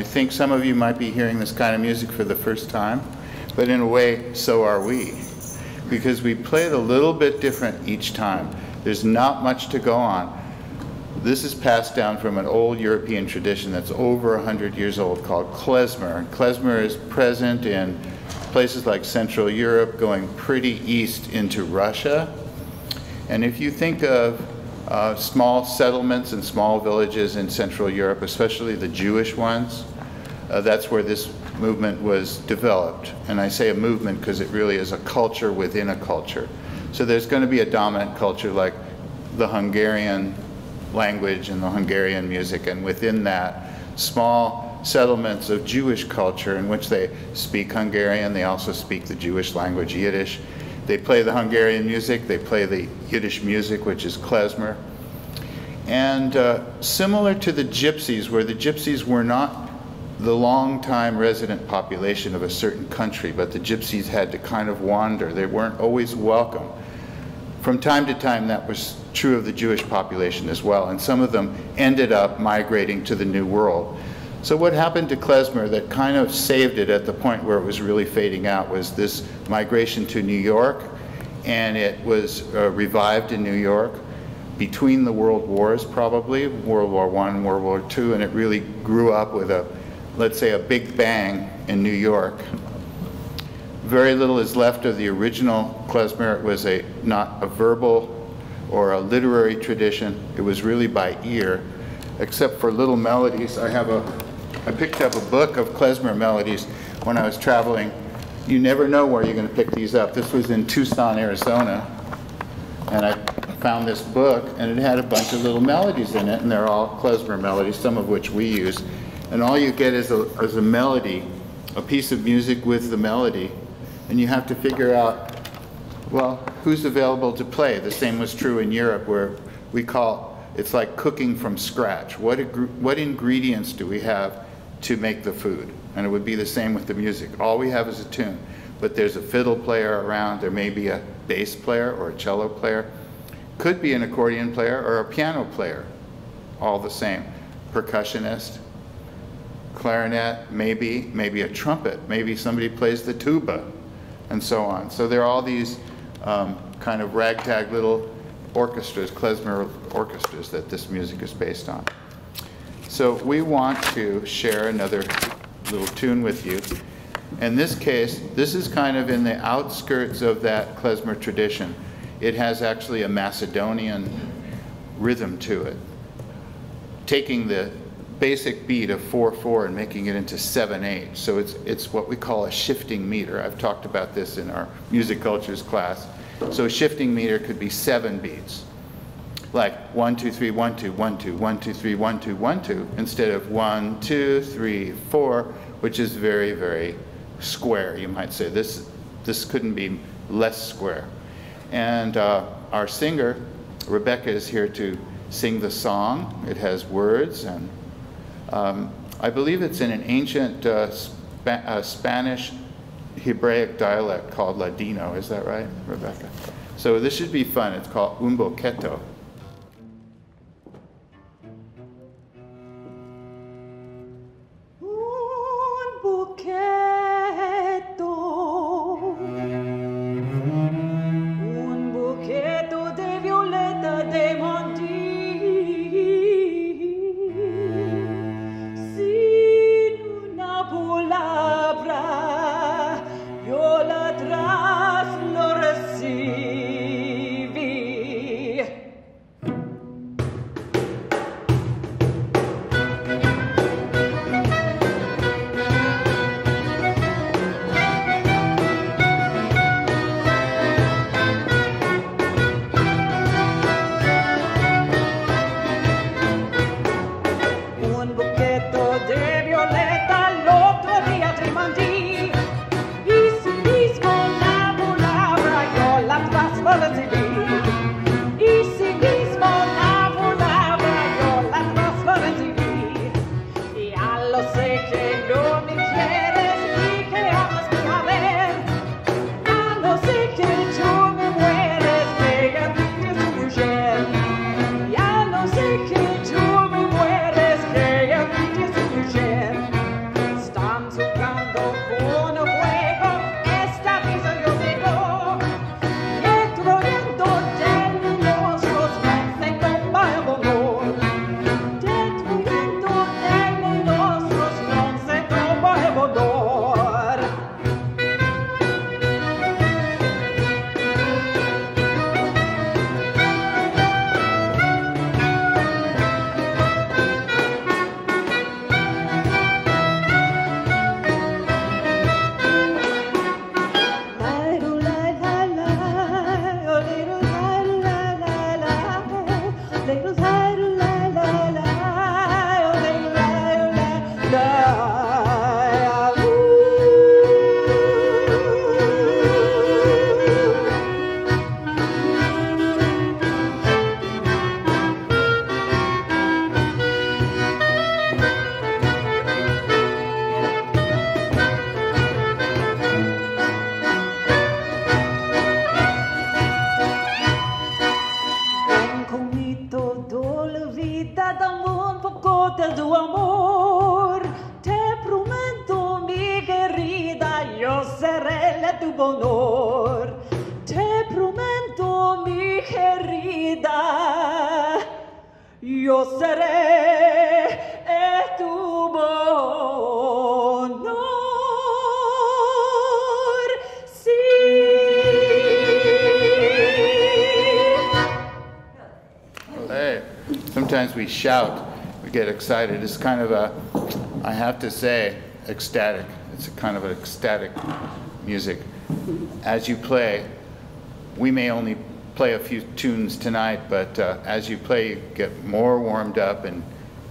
I think some of you might be hearing this kind of music for the first time, but in a way, so are we. Because we play it a little bit different each time. There's not much to go on. This is passed down from an old European tradition that's over 100 years old called klezmer. Klezmer is present in places like Central Europe, going pretty east into Russia. And if you think of uh, small settlements and small villages in Central Europe, especially the Jewish ones. Uh, that's where this movement was developed. And I say a movement because it really is a culture within a culture. So there's going to be a dominant culture like the Hungarian language and the Hungarian music, and within that, small settlements of Jewish culture in which they speak Hungarian, they also speak the Jewish language, Yiddish, they play the Hungarian music, they play the Yiddish music, which is klezmer. And uh, similar to the gypsies, where the gypsies were not the long-time resident population of a certain country, but the gypsies had to kind of wander. They weren't always welcome. From time to time, that was true of the Jewish population as well, and some of them ended up migrating to the New World. So what happened to klezmer that kind of saved it at the point where it was really fading out was this migration to New York, and it was uh, revived in New York between the world wars probably, World War I, World War II, and it really grew up with a, let's say, a big bang in New York. Very little is left of the original klezmer. It was a, not a verbal or a literary tradition. It was really by ear, except for little melodies. I have a I picked up a book of klezmer melodies when I was traveling. You never know where you're going to pick these up. This was in Tucson, Arizona, and I found this book, and it had a bunch of little melodies in it, and they're all klezmer melodies, some of which we use. And all you get is a, is a melody, a piece of music with the melody, and you have to figure out, well, who's available to play? The same was true in Europe, where we call it's like cooking from scratch. What, what ingredients do we have to make the food. And it would be the same with the music. All we have is a tune. But there's a fiddle player around, there may be a bass player or a cello player, could be an accordion player or a piano player, all the same. Percussionist, clarinet, maybe, maybe a trumpet, maybe somebody plays the tuba, and so on. So there are all these um, kind of ragtag little orchestras, klezmer orchestras that this music is based on. So we want to share another little tune with you. In this case, this is kind of in the outskirts of that klezmer tradition. It has actually a Macedonian rhythm to it, taking the basic beat of 4-4 and making it into 7-8. So it's, it's what we call a shifting meter. I've talked about this in our music cultures class. So shifting meter could be seven beats like one, two, three, one, two, one, two, one, two, three, one, two, one, two, instead of one, two, three, four, which is very, very square, you might say. This, this couldn't be less square. And uh, our singer, Rebecca, is here to sing the song. It has words, and um, I believe it's in an ancient uh, Spa uh, Spanish Hebraic dialect called Ladino. Is that right, Rebecca? So this should be fun. It's called Un sometimes we shout, we get excited. It's kind of a, I have to say, ecstatic. It's a kind of an ecstatic music. As you play, we may only play a few tunes tonight, but uh, as you play, you get more warmed up and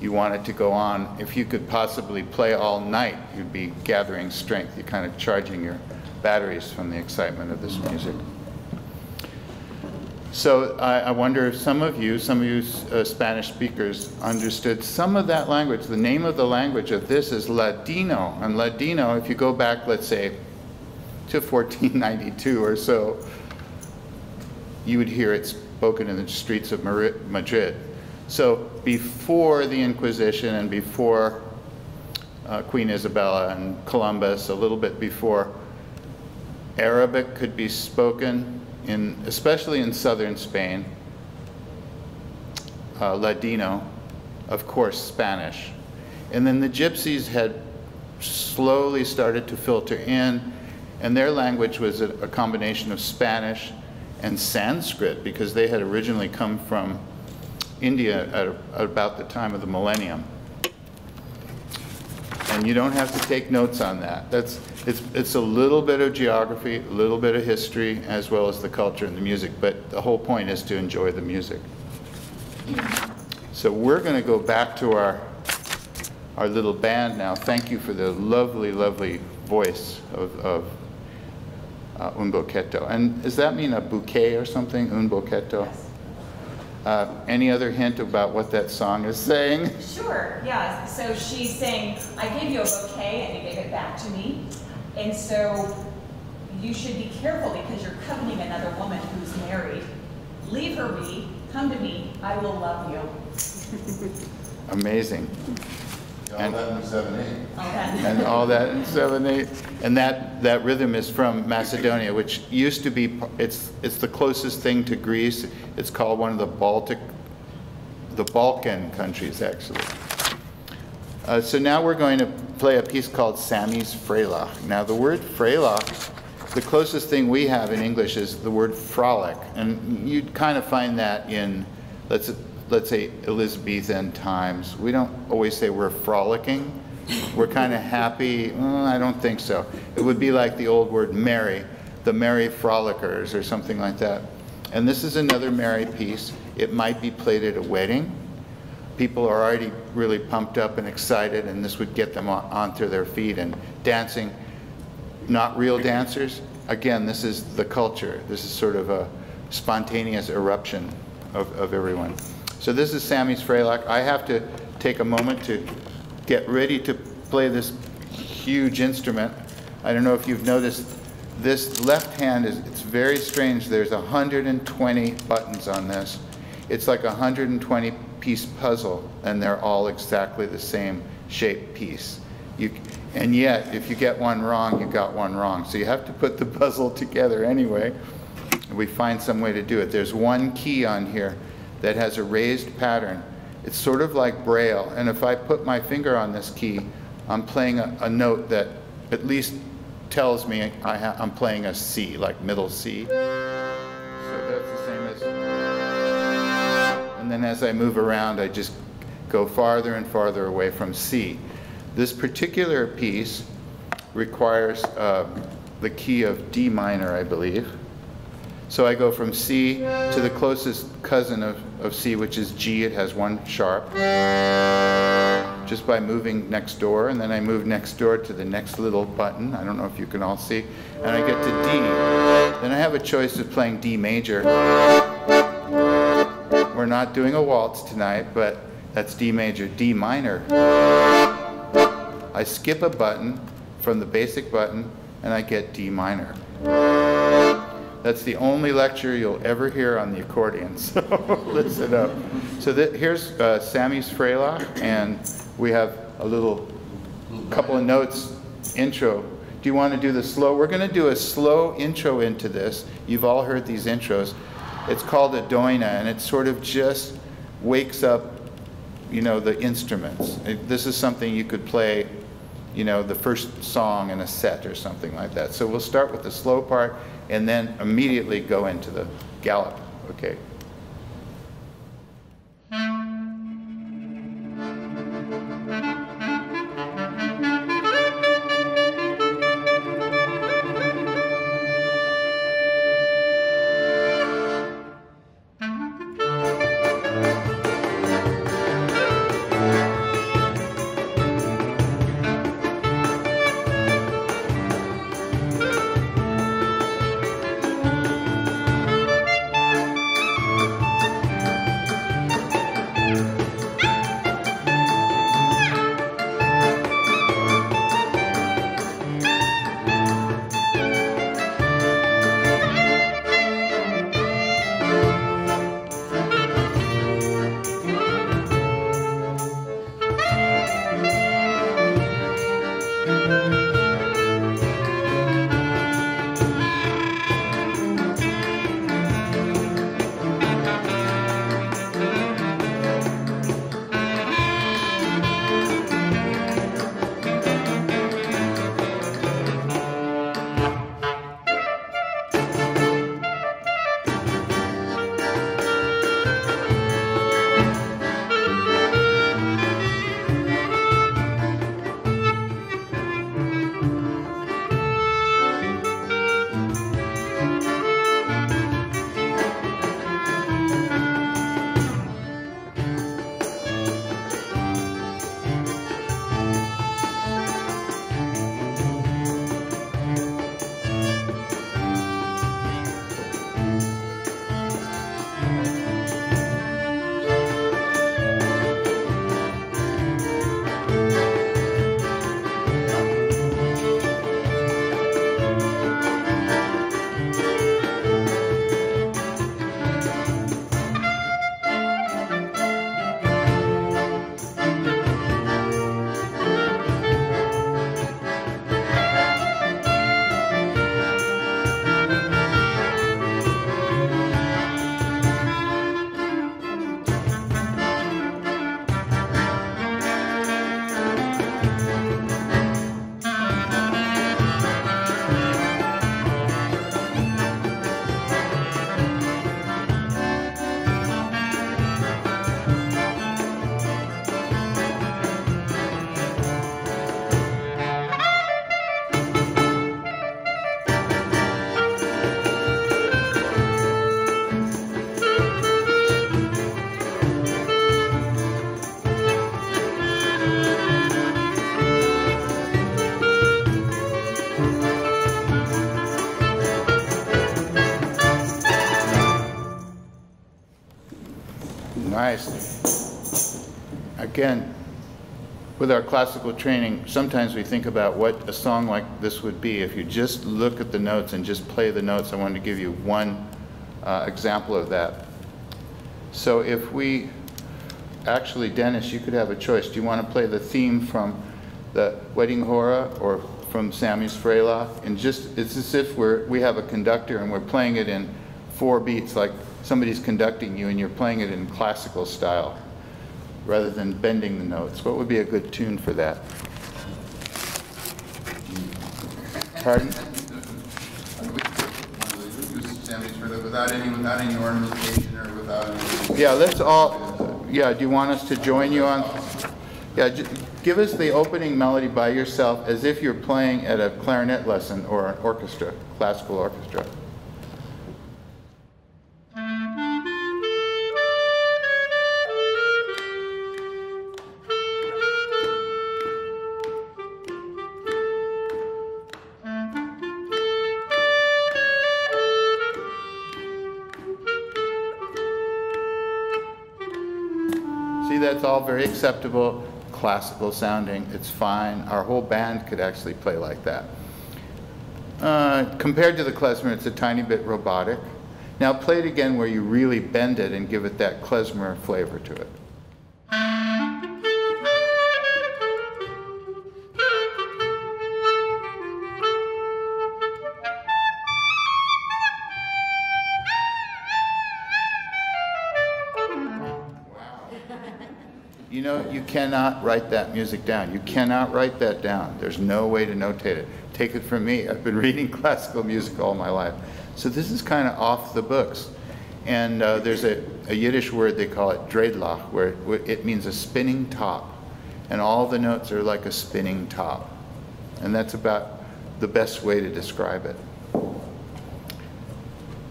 you want it to go on. If you could possibly play all night, you'd be gathering strength. You're kind of charging your batteries from the excitement of this music. So I, I wonder if some of you, some of you uh, Spanish speakers, understood some of that language. The name of the language of this is Ladino. And Ladino, if you go back, let's say, to 1492 or so, you would hear it spoken in the streets of Madrid. So before the Inquisition and before uh, Queen Isabella and Columbus, a little bit before, Arabic could be spoken in, especially in southern Spain, uh, Ladino, of course, Spanish. And then the gypsies had slowly started to filter in, and their language was a, a combination of Spanish and Sanskrit because they had originally come from India at, at about the time of the millennium. And you don't have to take notes on that. That's, it's, it's a little bit of geography, a little bit of history, as well as the culture and the music, but the whole point is to enjoy the music. So we're going to go back to our, our little band now. Thank you for the lovely, lovely voice of, of uh, un. And does that mean a bouquet or something, un boqueto? Yes. Uh, any other hint about what that song is saying? Sure, yeah. So she's saying, I gave you a bouquet and you gave it back to me. And so you should be careful because you're coveting another woman who's married. Leave her be, come to me, I will love you. Amazing. All that in seven eight. Okay. and all that in seven eight. And that that rhythm is from macedonia which used to be it's it's the closest thing to greece. It's called one of the baltic the balkan countries actually. Uh, so now we're going to play a piece called sammy's frelach now the word frelach the closest thing we have in english is the word frolic. And you'd kind of find that in let's let's say Elizabethan times, we don't always say we're frolicking. We're kind of happy. Well, I don't think so. It would be like the old word merry, the merry frolickers or something like that. And this is another merry piece. It might be played at a wedding. People are already really pumped up and excited, and this would get them on, onto their feet and dancing. Not real dancers. Again, this is the culture. This is sort of a spontaneous eruption of, of everyone. So this is Sammy's Frelach. I have to take a moment to get ready to play this huge instrument. I don't know if you've noticed, this left hand is, it's very strange. There's 120 buttons on this. It's like a 120 piece puzzle and they're all exactly the same shape piece. You, and yet, if you get one wrong, you got one wrong. So you have to put the puzzle together anyway. And we find some way to do it. There's one key on here that has a raised pattern. It's sort of like Braille. And if I put my finger on this key, I'm playing a, a note that at least tells me I am playing a C, like middle C. So that's the same as. And then as I move around, I just go farther and farther away from C. This particular piece requires uh, the key of D minor, I believe. So I go from C to the closest cousin of, of C, which is G. It has one sharp. Just by moving next door, and then I move next door to the next little button. I don't know if you can all see. And I get to D. Then I have a choice of playing D major. We're not doing a waltz tonight, but that's D major. D minor. I skip a button from the basic button, and I get D minor. That's the only lecture you'll ever hear on the accordion, so listen up. So here's uh, Sammy's Frelach, and we have a little couple of notes intro. Do you want to do the slow? We're going to do a slow intro into this. You've all heard these intros. It's called a doina, and it sort of just wakes up, you know, the instruments. This is something you could play, you know, the first song in a set or something like that. So we'll start with the slow part and then immediately go into the gallop, okay? Nice. Again, with our classical training, sometimes we think about what a song like this would be if you just look at the notes and just play the notes. I wanted to give you one uh, example of that. So if we, actually, Dennis, you could have a choice. Do you want to play the theme from the Wedding Hora or from Sammy's Freyla? And just, it's as if we're, we have a conductor and we're playing it in four beats, like somebody's conducting you and you're playing it in classical style rather than bending the notes. What would be a good tune for that? Pardon? Without any, without any ornamentation or without any. Yeah, let's all, yeah, do you want us to join you on? Yeah, give us the opening melody by yourself as if you're playing at a clarinet lesson or an orchestra, classical orchestra. See, that's all very acceptable, classical sounding. It's fine. Our whole band could actually play like that. Uh, compared to the klezmer, it's a tiny bit robotic. Now play it again where you really bend it and give it that klezmer flavor to it. Cannot write that music down. You cannot write that down. There's no way to notate it. Take it from me. I've been reading classical music all my life. So this is kind of off the books. And uh, there's a, a Yiddish word, they call it dreidlach, where it, means a spinning top. And all the notes are like a spinning top. And that's about the best way to describe it.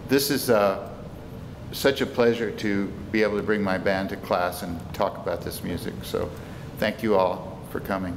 This is uh, such a pleasure to be able to bring my band to class and talk about this music. So thank you all for coming.